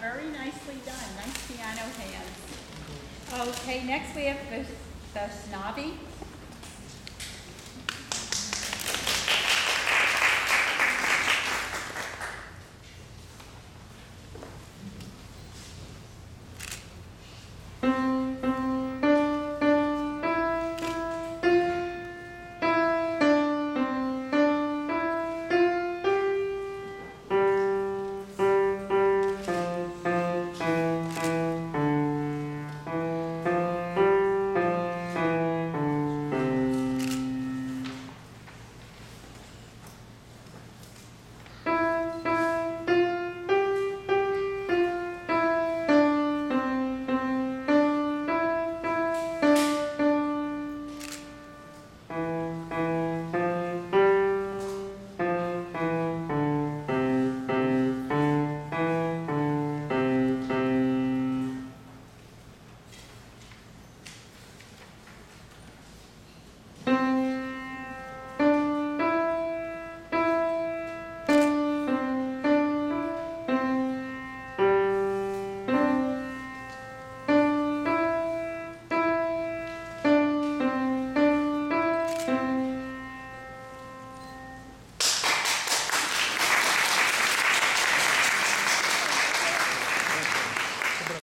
very nicely done, nice piano hands. Okay, next we have the, the snobby.